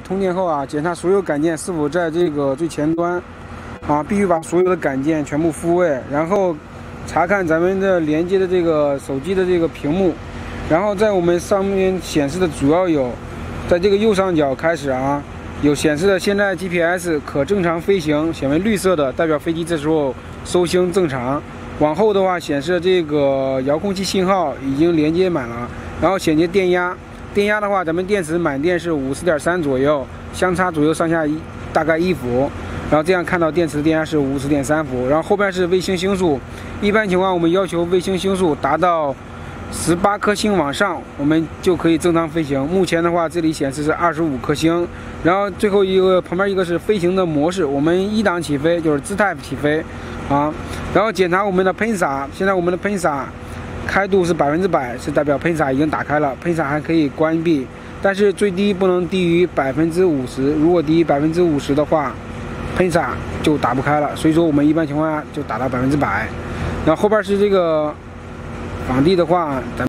通电后啊，检查所有杆件是否在这个最前端，啊，必须把所有的杆件全部复位，然后查看咱们的连接的这个手机的这个屏幕，然后在我们上面显示的主要有，在这个右上角开始啊，有显示的现在 GPS 可正常飞行，显为绿色的，代表飞机这时候收星正常。往后的话显示这个遥控器信号已经连接满了，然后显示电压。电压的话，咱们电池满电是五十点三左右，相差左右上下一大概一伏，然后这样看到电池电压是五十点三伏，然后后边是卫星星数，一般情况我们要求卫星星数达到十八颗星往上，我们就可以正常飞行。目前的话，这里显示是二十五颗星，然后最后一个旁边一个是飞行的模式，我们一档起飞就是姿态起飞，啊，然后检查我们的喷洒，现在我们的喷洒。开度是百分之百，是代表喷洒已经打开了，喷洒还可以关闭，但是最低不能低于百分之五十，如果低于百分之五十的话，喷洒就打不开了。所以说我们一般情况下就打到百分之百。然后后边是这个，场地的话，咱。